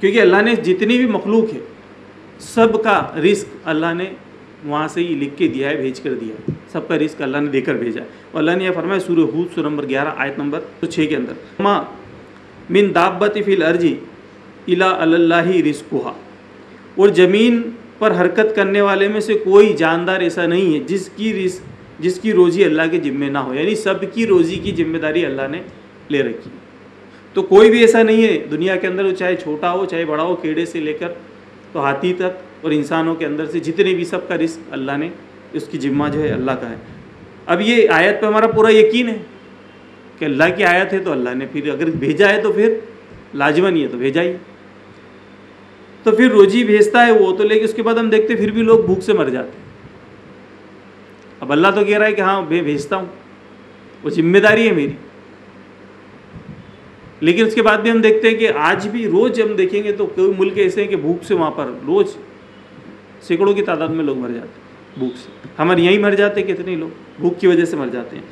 क्योंकि अल्लाह ने जितनी भी मखलूक है सब का रिस्क अल्लाह ने वहाँ से ही लिख के दिया है, भेज कर दिया है। सबका रिस्क अल्लाह ने देकर भेजा है। और अल्लाह ने यह फरमाया सूर्य हूद सूर नंबर ग्यारह, आयत नंबर तो छः के अंदर, माँ मिन दाबत फिल अर्जी इला अल्लाही रिस्कुहा। और ज़मीन पर हरकत करने वाले में से कोई जानदार ऐसा नहीं है जिसकी रिस्क जिसकी रोज़ी अल्लाह के ज़िम्मे ना हो। यानी सबकी रोज़ी की ज़िम्मेदारी अल्लाह ने ले रखी तो कोई भी ऐसा नहीं है। दुनिया के अंदर वो चाहे छोटा हो, चाहे बड़ा हो कीड़े से लेकर तो हाथी तक और इंसानों के अंदर से जितने भी सबका रिस्क अल्लाह ने, उसकी जिम्मा जो है अल्लाह का है। अब ये आयत पे हमारा पूरा यकीन है कि अल्लाह की आयत है तो अल्लाह ने फिर अगर भेजा है तो फिर लाजमन है तो भेजा ही। तो फिर रोजी भेजता है वो तो लेकिन उसके बाद हम देखते फिर भी लोग भूख से मर जाते अब अल्लाह तो कह रहा है कि हाँ भेजता हूँ। वो ज़िम्मेदारी है मेरी। लेकिन उसके बाद भी हम देखते हैं कि आज भी रोज़ हम देखेंगे तो कोई मुल्क ऐसे हैं कि भूख से वहाँ पर रोज़ सैकड़ों की तादाद में लोग मर जाते हैं, भूख से। हमारे यहीं मर जाते हैं कितने लोग, भूख की वजह से मर जाते हैं।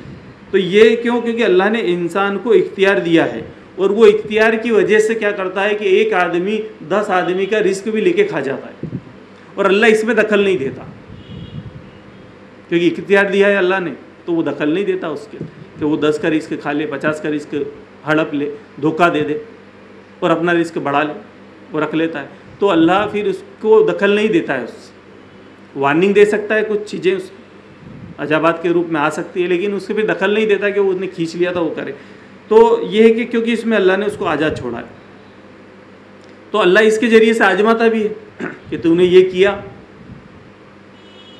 तो ये क्यों? क्योंकि अल्लाह ने इंसान को इख्तियार दिया है और वो इख्तियार की वजह से क्या करता है कि एक आदमी, दस आदमी का रिस्क भी लेके खा जाता है और अल्लाह इसमें दखल नहीं देता। क्योंकि इख्तियार दिया है अल्लाह ने तो वो दखल नहीं देता उसके कि वो दस का रिस्क खा ले, पचास का रिस्क हड़प ले, धोखा दे दे और अपना रिस्क बढ़ा ले वो रख लेता है। तो अल्लाह फिर उसको दखल नहीं देता है उससे वार्निंग दे सकता है कुछ चीज़ें उस, अजाबात के रूप में आ सकती है, लेकिन उसके फिर दखल नहीं देता कि वो उसने खींच लिया था वो करे। तो ये है कि क्योंकि इसमें अल्लाह ने उसको आज़ाद छोड़ा है। तो अल्लाह इसके ज़रिए से आजमाता भी है कि तूने ये किया,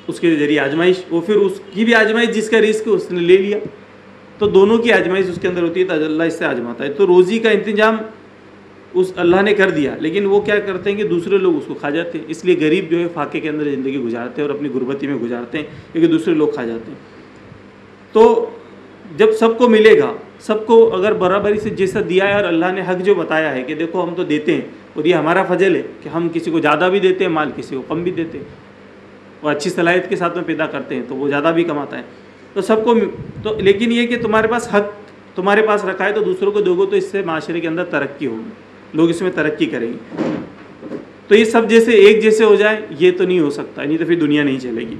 उसके ज़रिए आजमाइश, वो फिर उसकी भी आजमाइश जिसका रिस्क उसने ले लिया। तो दोनों की आजमाइश उसके अंदर होती है तो अल्लाह इससे आजमाता है। तो रोज़ी का इंतज़ाम उस अल्लाह ने कर दिया, लेकिन वो क्या करते हैं कि दूसरे लोग उसको खा जाते हैं। इसलिए गरीब जो है फाके के अंदर ज़िंदगी गुजारते हैं और अपनी गुर्बती में गुजारते हैं, क्योंकि दूसरे लोग खा जाते हैं। तो जब सबको मिलेगा, सबको अगर बराबरी से जैसा दिया है और अल्लाह ने हक जो बताया है कि देखो हम तो देते हैं और ये हमारा फजल है कि हम किसी को ज़्यादा भी देते हैं, माल किसी को कम भी देते हैं और अच्छी सलाहियत के साथ में पैदा करते हैं तो वो ज़्यादा भी कमाता है। तो सबको तो लेकिन ये कि तुम्हारे पास हक तुम्हारे पास रखा है तो दूसरों को दोगे तो इससे माशरे के अंदर तरक्की होगी। लोग इसमें तरक्की करेंगे। तो ये सब जैसे एक जैसे हो जाए, ये तो नहीं हो सकता, नहीं तो फिर दुनिया नहीं चलेगी।